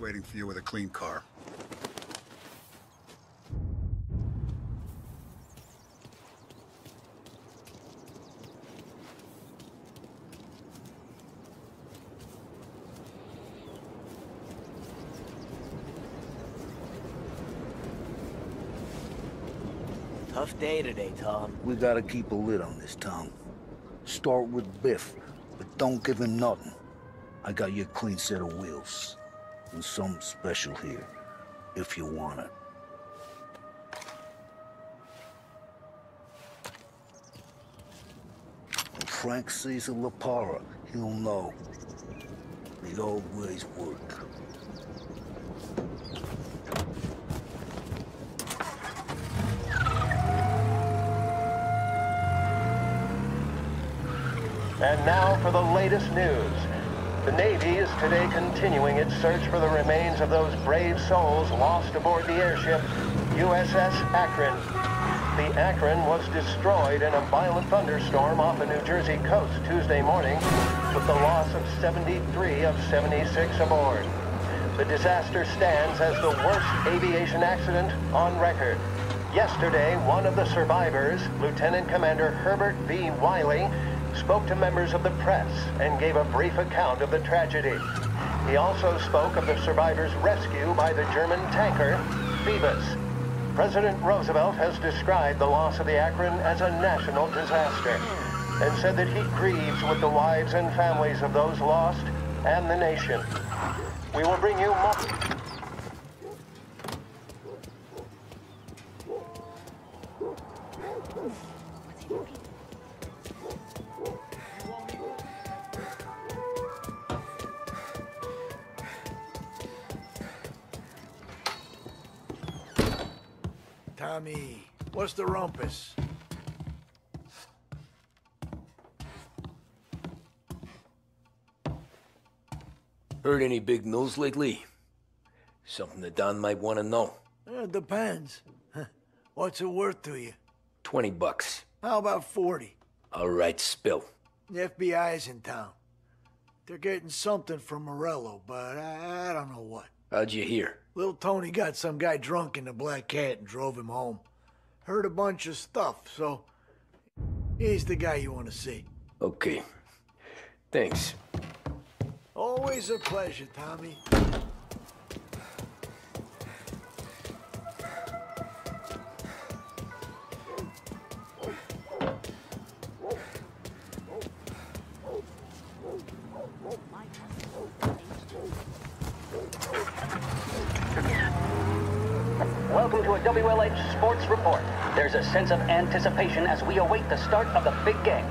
waiting for you with a clean car. Tough day today, Tom. We gotta keep a lid on this Tom. Start with Biff, but don't give him nothing. I got you a clean set of wheels. And something special here, if you want it. When Frank sees a lupara, he'll know. The old ways work. And now for the latest news. The Navy is today continuing its search for the remains of those brave souls lost aboard the airship USS Akron. The Akron was destroyed in a violent thunderstorm off the New Jersey coast Tuesday morning with the loss of 73 of 76 aboard. The disaster stands as the worst aviation accident on record. Yesterday, one of the survivors, Lieutenant Commander Herbert V. Wiley, spoke to members of the press and gave a brief account of the tragedy. He also spoke of the survivors' rescue by the German tanker, Phoebus. President Roosevelt has described the loss of the Akron as a national disaster and said that he grieves with the wives and families of those lost and the nation. We will bring you more... The rumpus? Heard any big news lately? Something that Don might want to know. Uh, depends. What's it worth to you? 20 bucks. How about 40? All right, spill. The FBI's in town. They're getting something from Morello, but I, I don't know what. How'd you hear? Little Tony got some guy drunk in the Black Cat and drove him home. Heard a bunch of stuff, so he's the guy you want to see. Okay. Thanks. Always a pleasure, Tommy. WLH Sports Report. There's a sense of anticipation as we await the start of the big game.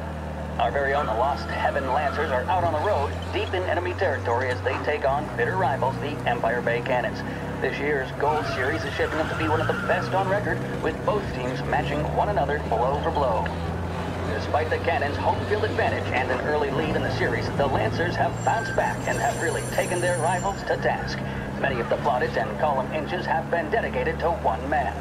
Our very own Lost Heaven Lancers are out on the road, deep in enemy territory as they take on bitter rivals, the Empire Bay Cannons. This year's Gold Series is shaping up to be one of the best on record, with both teams matching one another blow for blow. Despite the Cannons' home field advantage and an early lead in the series, the Lancers have bounced back and have really taken their rivals to task. Many of the plaudits and column inches have been dedicated to one man.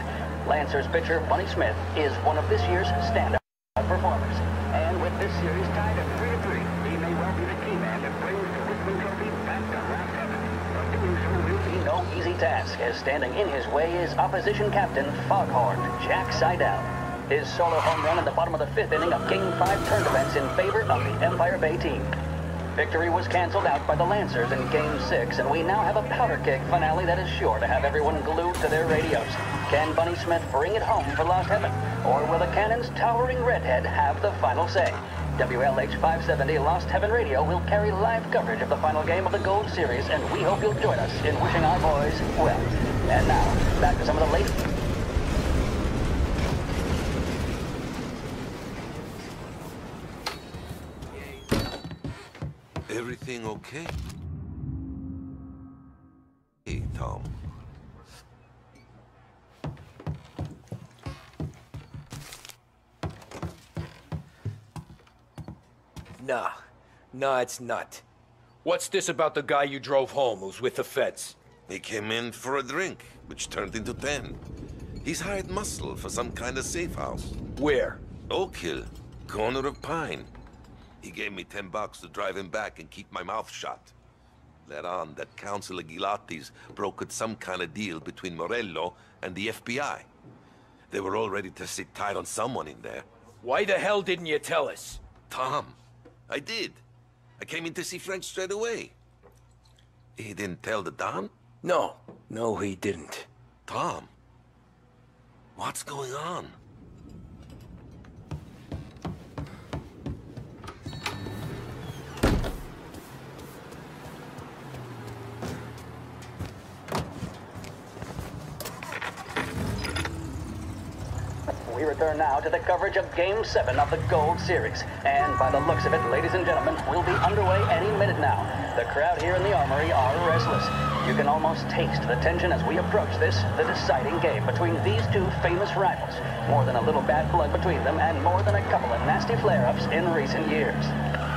Lancers pitcher Bunny Smith is one of this year's standout performers. And with this series tied at 3 to 3, he may well be the key man that brings the Richmond Trophy back to Lost Heaven. But doing so will be no easy task, as standing in his way is opposition captain Foghorn Jack Seidel. His solo home run in the bottom of the fifth inning of Game 5 turn events in favor of the Empire Bay team. Victory was canceled out by the Lancers in Game 6, and we now have a powder keg finale that is sure to have everyone glued to their radios. Can Bunny Smith bring it home for Lost Heaven? Or will the Cannon's towering redhead have the final say? WLH 570 Lost Heaven Radio will carry live coverage of the final game of the Gold Series, and we hope you'll join us in wishing our boys well. And now, back to some of the latest... Everything okay? Hey, Tom. Nah. Nah, it's not. What's this about the guy you drove home who's with the feds? He came in for a drink, which turned into ten. He's hired muscle for some kind of safe house. Where? Oak Hill, corner of Pine. He gave me ten bucks to drive him back and keep my mouth shut. let on that Councilor Gilatti's brokered some kind of deal between Morello and the FBI. They were all ready to sit tight on someone in there. Why the hell didn't you tell us? Tom, I did. I came in to see Frank straight away. He didn't tell the Don? No. No, he didn't. Tom, what's going on? We return now to the coverage of Game 7 of the Gold Series. And by the looks of it, ladies and gentlemen, we'll be underway any minute now. The crowd here in the Armory are restless. You can almost taste the tension as we approach this, the deciding game between these two famous rivals. More than a little bad blood between them, and more than a couple of nasty flare-ups in recent years.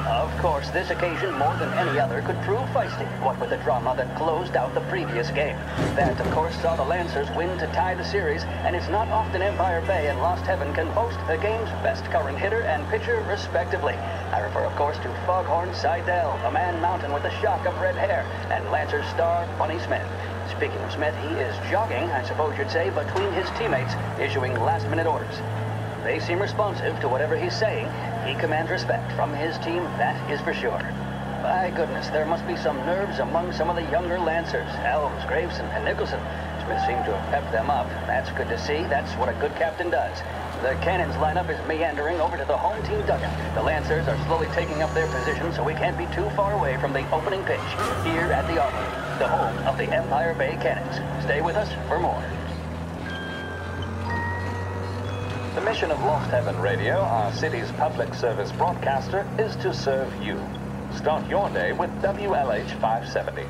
Of course, this occasion, more than any other, could prove feisty, what with the drama that closed out the previous game. That, of course, saw the Lancers win to tie the series, and it's not often Empire Bay and Lost Heaven can boast the game's best current hitter and pitcher, respectively. I refer, of course, to Foghorn Seidel, a man mountain with a shock of red hair, and Lancer's star, Bunny Smith. Speaking of Smith, he is jogging, I suppose you'd say, between his teammates, issuing last-minute orders. They seem responsive to whatever he's saying. He commands respect from his team, that is for sure. By goodness, there must be some nerves among some of the younger Lancers. Elves, Graveson, and Nicholson. Smith seemed to have pepped them up. That's good to see. That's what a good captain does. The Cannons lineup is meandering over to the home team dugout. The Lancers are slowly taking up their position, so we can't be too far away from the opening pitch here at the Armory, the home of the Empire Bay Cannons. Stay with us for more. The mission of Lost Heaven Radio, our city's public service broadcaster, is to serve you. Start your day with WLH 570.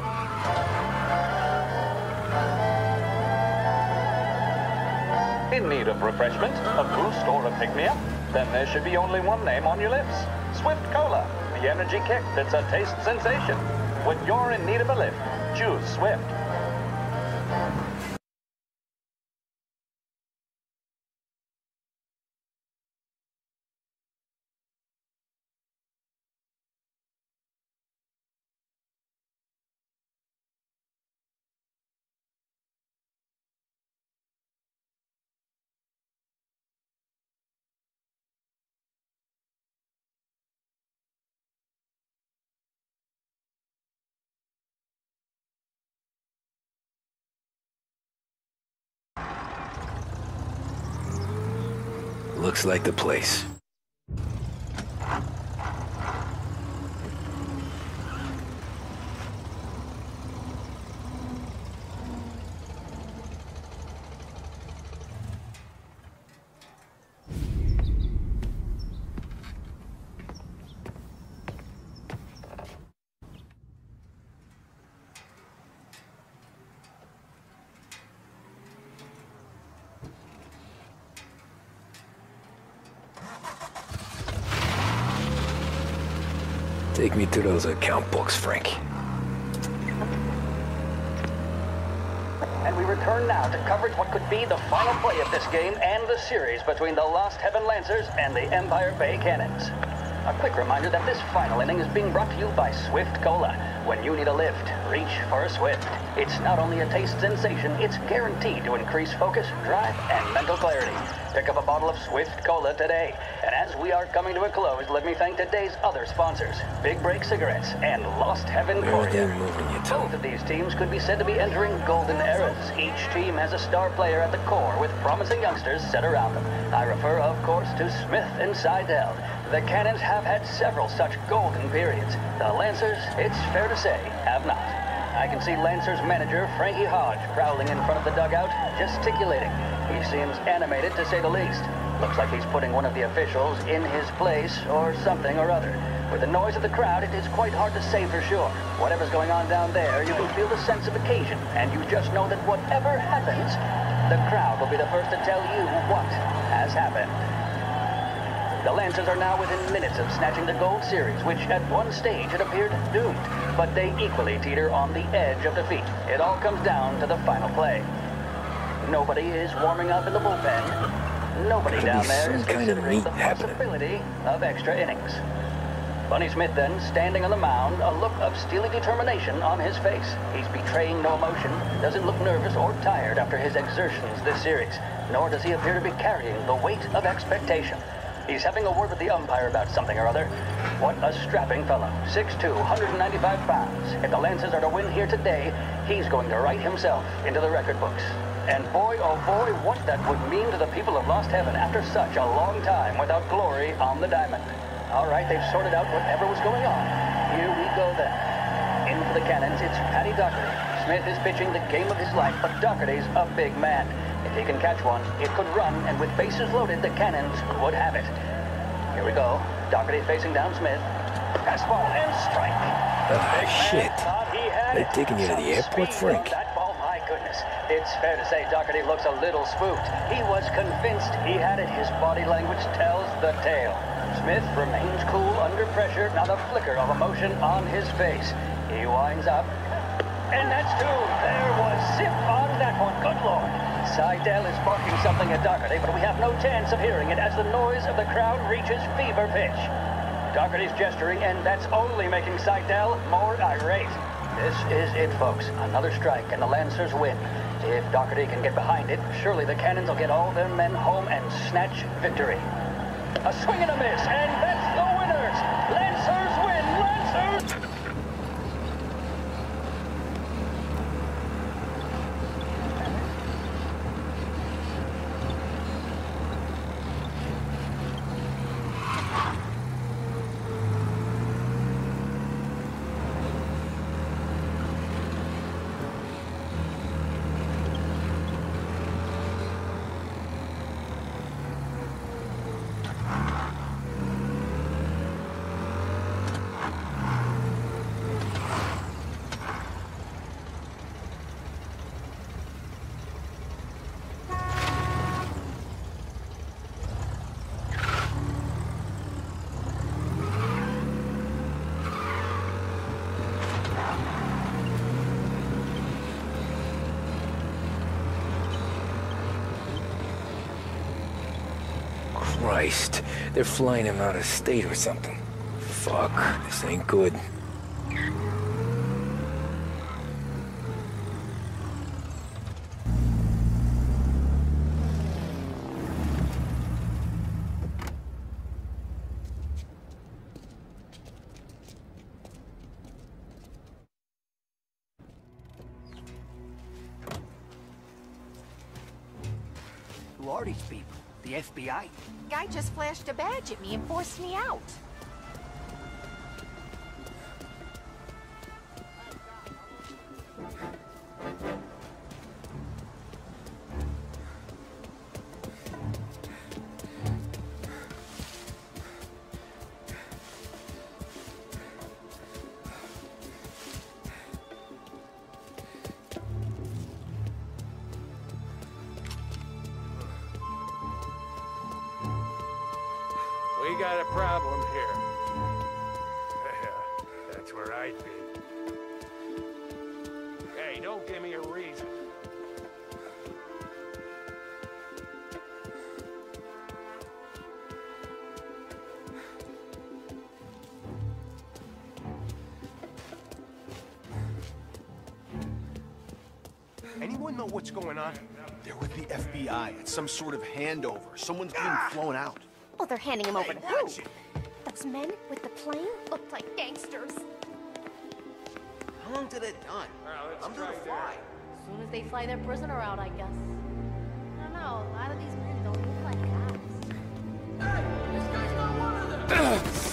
In need of refreshment, a boost or a pick-me-up? Then there should be only one name on your lips. Swift Cola, the energy kick that's a taste sensation. When you're in need of a lift, choose Swift. Looks like the place. Take me to those account books, Frank. And we return now to coverage what could be the final play of this game and the series between the Lost Heaven Lancers and the Empire Bay Cannons. A quick reminder that this final inning is being brought to you by Swift Cola. When you need a lift, reach for a Swift. It's not only a taste sensation, it's guaranteed to increase focus, drive, and mental clarity. Pick up a bottle of Swift Cola today. As we are coming to a close, let me thank today's other sponsors, Big Break Cigarettes and Lost Heaven Where are they Courier. moving you to? Both of these teams could be said to be entering golden eras. Each team has a star player at the core with promising youngsters set around them. I refer, of course, to Smith and Seidel. The Cannons have had several such golden periods. The Lancers, it's fair to say, have not. I can see Lancers manager Frankie Hodge prowling in front of the dugout, gesticulating. He seems animated to say the least. Looks like he's putting one of the officials in his place or something or other. With the noise of the crowd, it is quite hard to say for sure. Whatever's going on down there, you can feel the sense of occasion, and you just know that whatever happens, the crowd will be the first to tell you what has happened. The Lancers are now within minutes of snatching the Gold Series, which at one stage had appeared doomed. But they equally teeter on the edge of defeat. It all comes down to the final play. Nobody is warming up in the bullpen. Nobody down there is considering the possibility of extra innings. Bunny Smith then, standing on the mound, a look of steely determination on his face. He's betraying no emotion, doesn't look nervous or tired after his exertions this series, nor does he appear to be carrying the weight of expectation. He's having a word with the umpire about something or other. What a strapping fellow. 6'2", 195 pounds. If the Lancers are to win here today, he's going to write himself into the record books. And boy, oh boy, what that would mean to the people of Lost Heaven after such a long time without glory on the diamond. All right, they've sorted out whatever was going on. Here we go then. In for the Cannons, it's Paddy Doherty. Smith is pitching the game of his life, but Doherty's a big man. If he can catch one, it could run, and with bases loaded, the Cannons would have it. Here we go. Doherty facing down Smith. Fastball and strike. The Ah, shit. thought he had They're taking you to the airport, Frank? That ball, my goodness. It's fair to say Doherty looks a little spooked. He was convinced he had it. His body language tells the tale. Smith remains cool under pressure, not a flicker of emotion on his face. He winds up. And that's two. There was zip on that one. Good lord. Seidel is barking something at Doherty, but we have no chance of hearing it as the noise of the crowd reaches fever pitch. Doherty's gesturing, and that's only making Seidel more irate. This is it, folks. Another strike, and the Lancers win. If Doherty can get behind it, surely the Cannons will get all their men home and snatch victory. A swing and a miss, and that's the winners! Lancers win! Lancers! Christ, they're flying him out of state or something. Fuck, this ain't good. Just flashed a badge at me and forced me out. Got a problem here. Yeah, that's where I'd be. Hey, don't give me a reason. Anyone know what's going on? They're with the FBI. It's some sort of handover. Someone's being ah! flown out. Oh, they're handing him over to who? Those men with the plane looked like gangsters. How long did it done? I'm gonna fly. As soon as they fly their prisoner out, I guess. I don't know, a lot of these men don't look like cops. Cover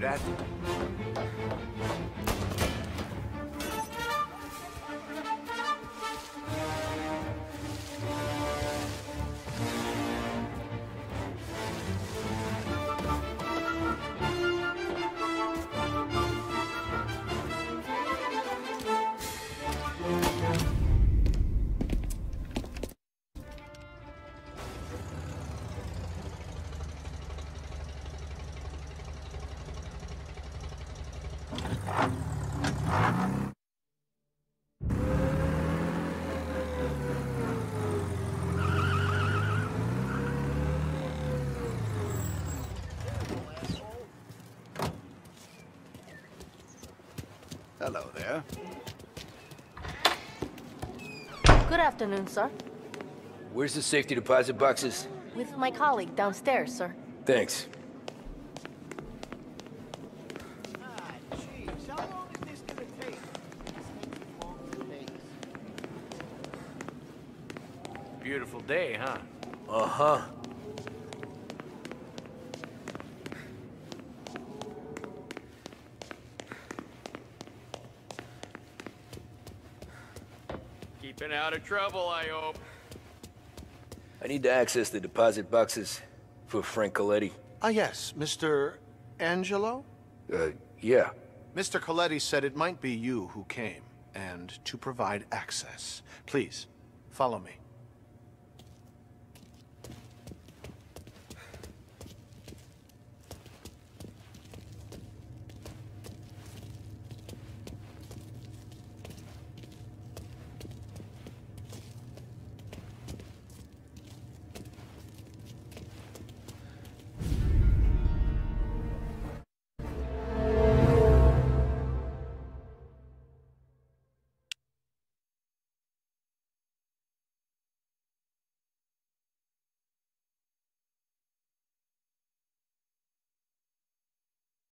that? Hello there. Good afternoon, sir. Where's the safety deposit boxes? With my colleague downstairs, sir. Thanks. Beautiful day, huh? Uh-huh. Keeping out of trouble, I hope. I need to access the deposit boxes for Frank Colletti. Ah, yes, Mr. Angelo? Uh, yeah. Mr. Colletti said it might be you who came, and to provide access. Please, follow me.